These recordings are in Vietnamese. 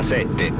alla 7.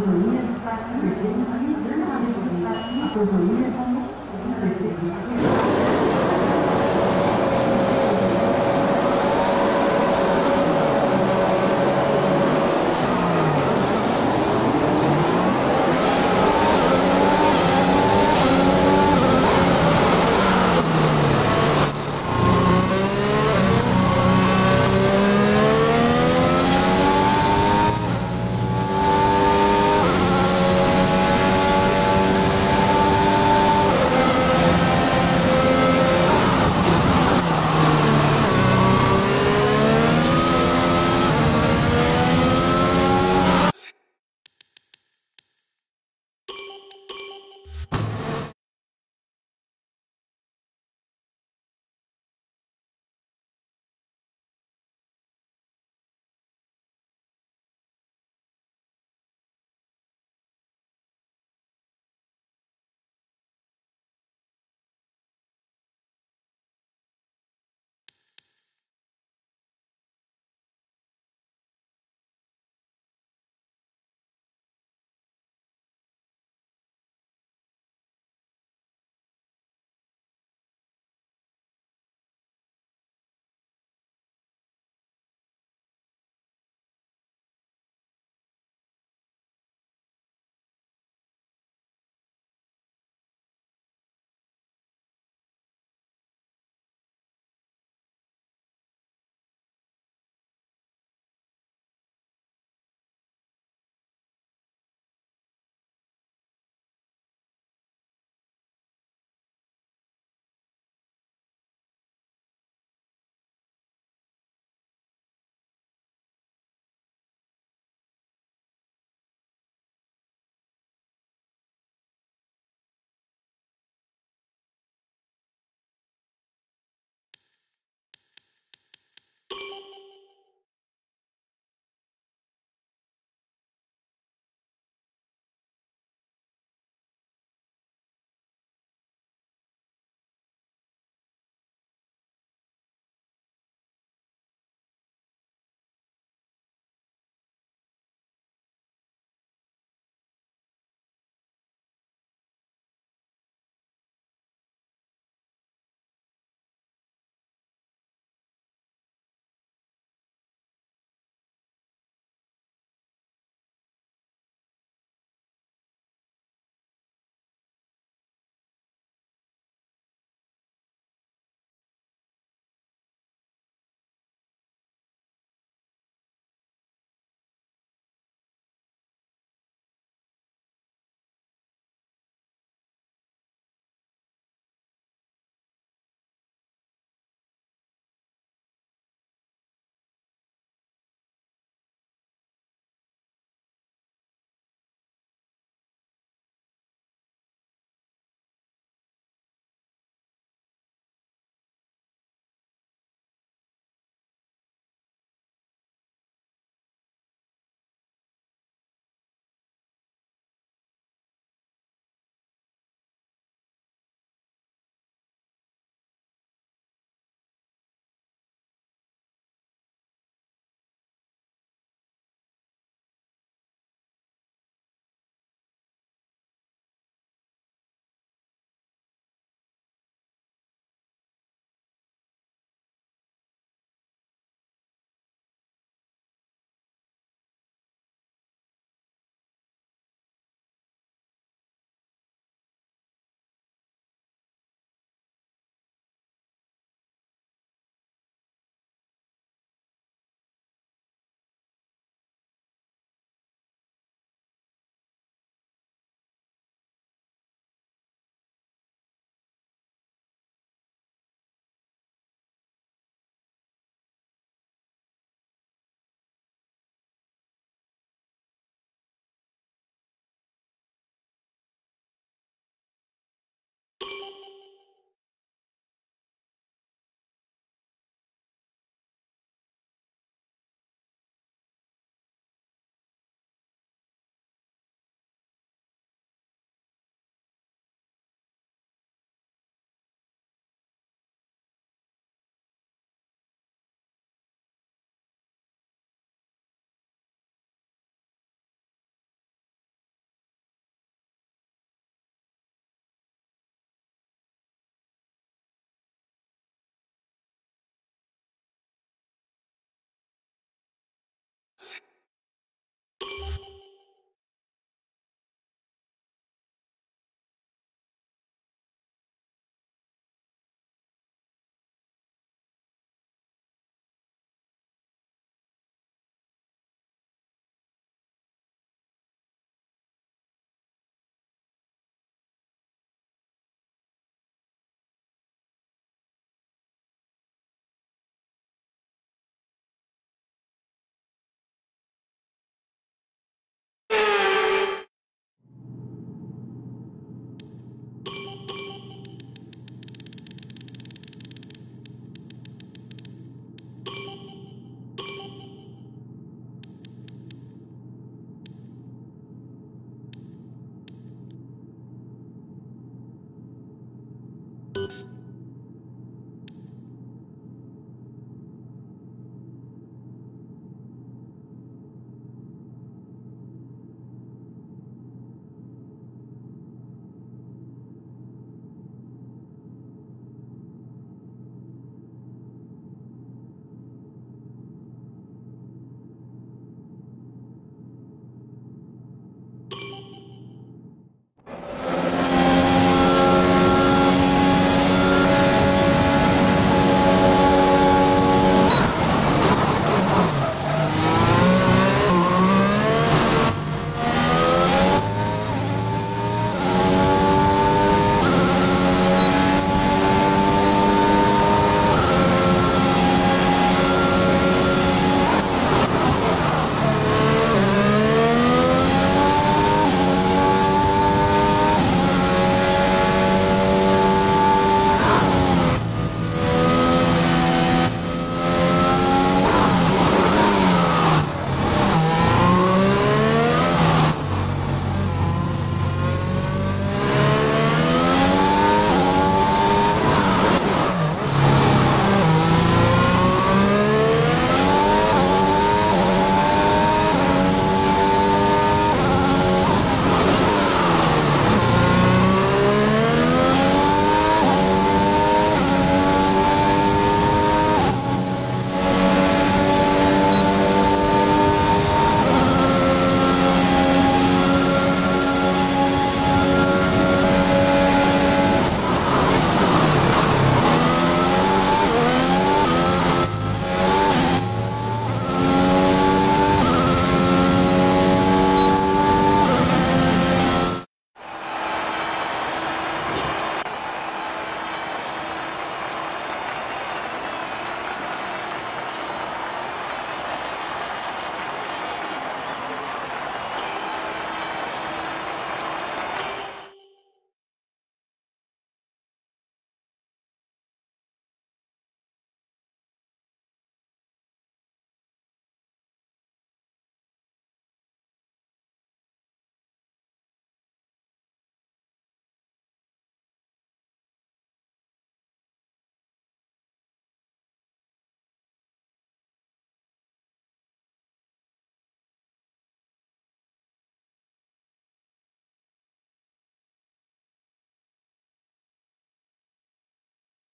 Thank you.